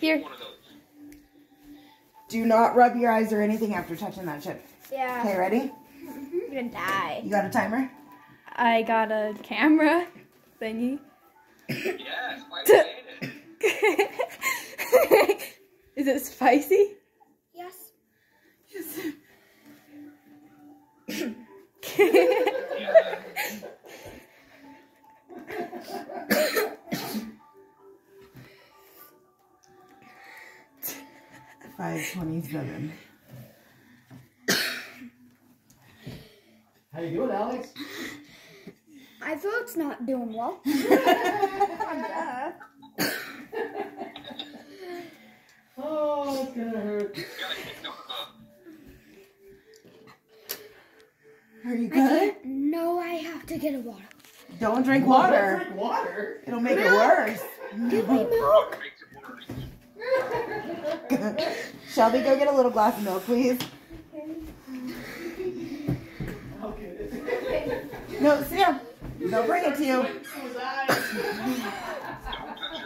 Here. Do not rub your eyes or anything after touching that chip. Yeah. Okay, ready? I'm gonna die. You got a timer? I got a camera thingy. Yes, why did I hate it? Is it spicy? 527. How you doing, Alex? My throat's not doing well. oh, it's gonna hurt. Are you good? No, I have to get a water. Don't drink water. Don't drink water. It'll make milk. it worse. Give me milk. Shelby, go get a little glass of milk, please. Okay. No, Sam, down. They'll bring it to you. Touch your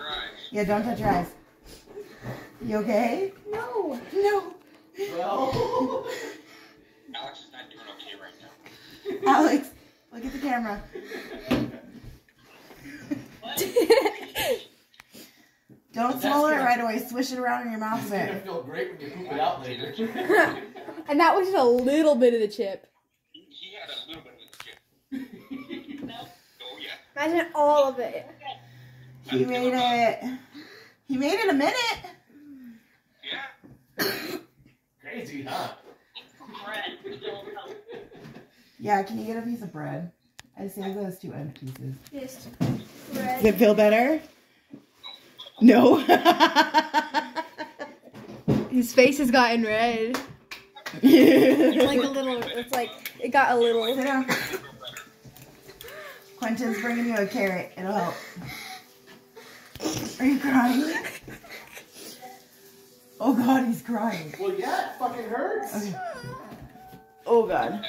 eyes. Yeah, don't touch your eyes. You okay? No. No. Well, Alex is not doing okay right now. Alex, look at the camera. Don't swallow it right away. Swish it around in your mouth it's a gonna feel great when you poop it out later. and that was just a little bit of the chip. He, he had a little bit of the chip. Oh yeah. Imagine all of it. He made it. He made it in a minute. Yeah. Crazy, huh? Yeah, can you get a piece of bread? I saved those two end pieces. Just Does it feel better? No. His face has gotten red. It's like a little. It's like it got a little. Sit down. Quentin's bringing you a carrot. It'll help. Are you crying? Oh God, he's crying. Well, yeah, it fucking hurts. Okay. Oh God.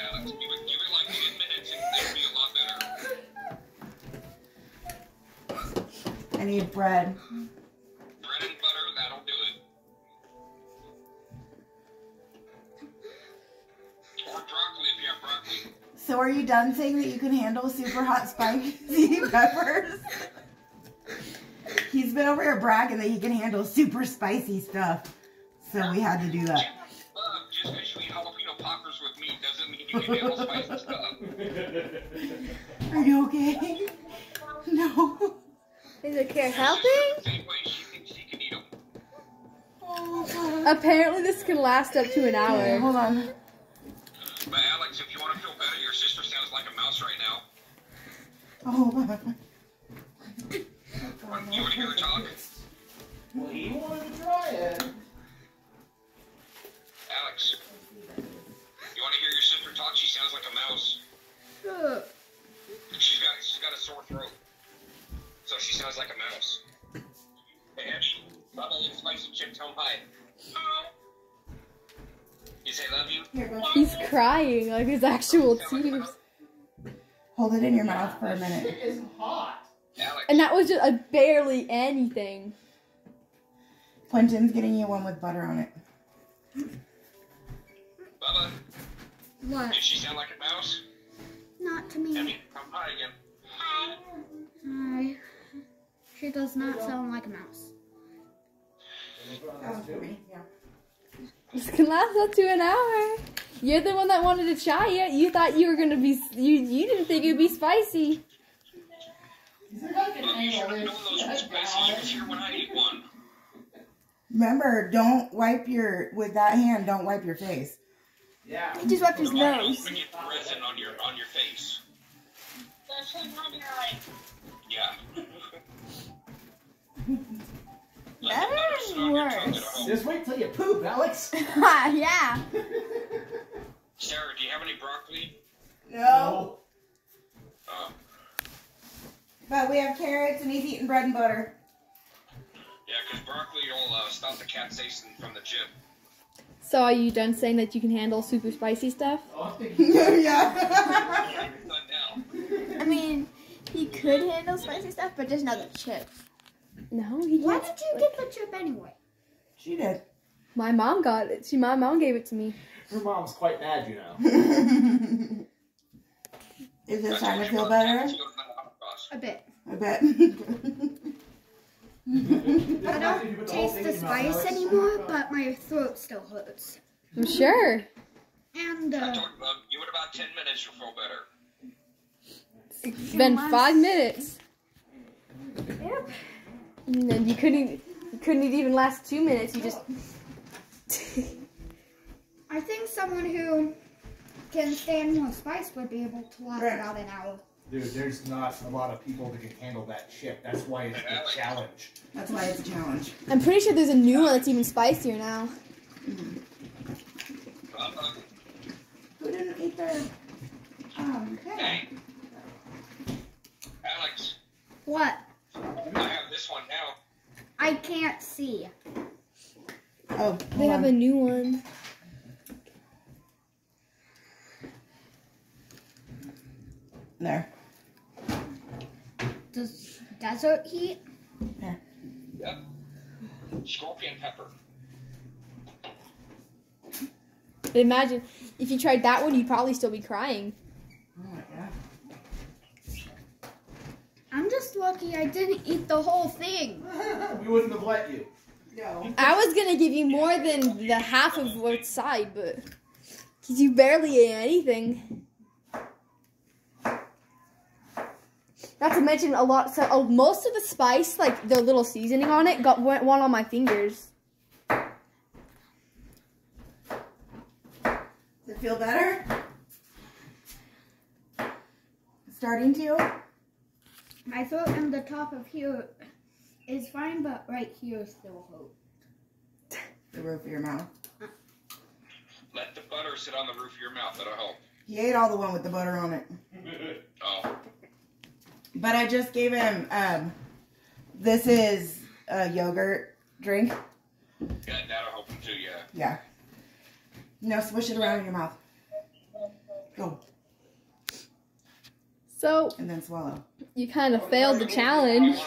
I need it, So are you done saying that you can handle super hot spicy peppers? He's been over here bragging that he can handle super spicy stuff. So we had to do that. Just because you eat jalapeno poppers with me doesn't mean you can handle spicy stuff. Are you okay? No. Is the carrot She's helping? the same way. She thinks she can eat them. Oh God. Apparently, this can last up to an Okay, hour. hold on. But Alex, if you want to feel better, your sister sounds like a mouse right now. Oh God. You want to hear her talk? Well, he wanted to try it. Alex, He's crying like his actual tears. Hold it in your mouth for a minute. shit is hot. And that was just a barely anything. Quentin's getting you one with butter on it. Bubba, What? did she sound like a mouse? Not to me. Abby, come hi again. Hi. She does not sound like a mouse. That was for me. Yeah. This can last up to an hour. You're the one that wanted to try it. You thought you were gonna be. You you didn't think it'd be spicy. He's like, I can Well, you should handle have known those were this. spicy. You was here when I ate one. Remember, don't wipe your with that hand. Don't wipe your face. Yeah. He just wiped his You don't nose. want to get resin on your on your face. Yeah. Let the butter sit on your tongue, it'll help. Just wait till you poop, Alex. yeah. Sarah, do you have any broccoli? No. Uh, But we have carrots and he's eating bread and butter. yeah, because broccoli will uh, stop the capsaicin from the chip. So are you done saying that you can handle super spicy stuff? Oh, I yeah. Yeah, you're done now. I mean, he could handle spicy stuff, but just not the chip. No, he Why can't. did you get the chip anyway? She did. My mom got it. She, my mom gave it to me. Her mom's quite mad, you know. Is it That's starting to feel better? A do with the hot sauce. A bit. I don't taste the spice anymore, but my throat still hurts. I'm sure. And uh, you, about 10 minutes, you'll feel better. It's been five minutes. Yep. And then you couldn't. You couldn't even last two minutes. You just. I think someone who can stand more spice would be able to last Right. about an hour. Dude, there's not a lot of people that can handle that chip. That's why it's a challenge. That's why it's a challenge. I'm pretty sure there's a new one that's even spicier now. Uh-uh. Who didn't eat their um Hey, hey. Alex, What? I have this one now. I can't see. Oh, They hold have on. a new one. there. Does desert heat? Yeah. Yep. Scorpion pepper. Imagine if you tried that one, you'd probably still be crying. Oh my god. I'm just lucky I didn't eat the whole thing. we wouldn't have let you. No. I was gonna give you more than the half of what's side, but because you barely ate anything. Not to mention a lot. So oh, most of the spice, like the little seasoning on it, got went one on my fingers. Does it feel better? Starting to? My throat and the top of here is fine, but right here still hurt. The roof of your mouth. Let the butter sit on the roof of your mouth. That'll help. He ate all the one with the butter on it. Oh, But I just gave him um this is a yogurt drink. yeah, that'll help him too, yeah. Yeah. No, swish it around in your mouth. Go. So And then swallow. You kind of failed the challenge.